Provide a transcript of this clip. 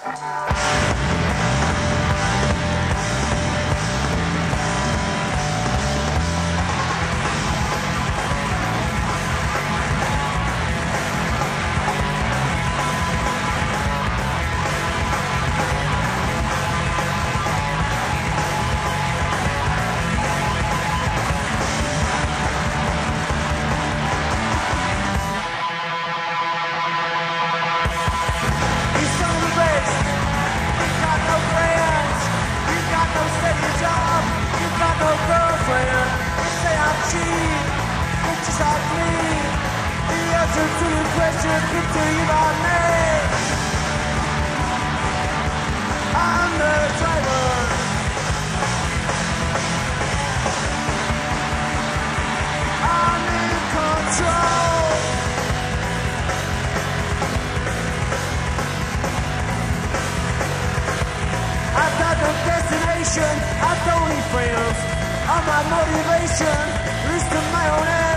you no steady job. You've got no girlfriend. You say I'm cheap, is I clean. The answer to your question could tell you my name. Destination, I don't need friends. All my motivation is own end.